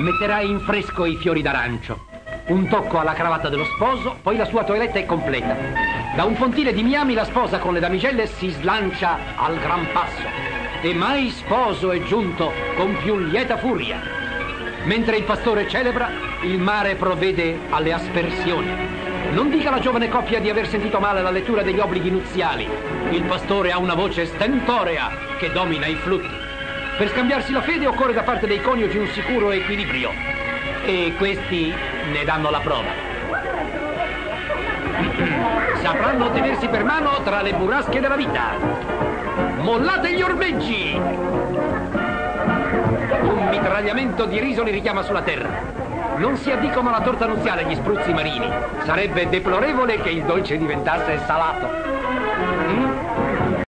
Metterai in fresco i fiori d'arancio. Un tocco alla cravatta dello sposo, poi la sua toiletta è completa. Da un fontile di Miami la sposa con le damigelle si slancia al gran passo. E mai sposo è giunto con più lieta furia. Mentre il pastore celebra, il mare provvede alle aspersioni. Non dica la giovane coppia di aver sentito male la lettura degli obblighi nuziali. Il pastore ha una voce stentorea che domina i flutti. Per scambiarsi la fede occorre da parte dei coniugi un sicuro equilibrio. E questi ne danno la prova. Sapranno tenersi per mano tra le burrasche della vita. Mollate gli ormeggi! Un mitragliamento di riso li richiama sulla terra. Non si addicono alla torta nuziale gli spruzzi marini. Sarebbe deplorevole che il dolce diventasse salato. Mm?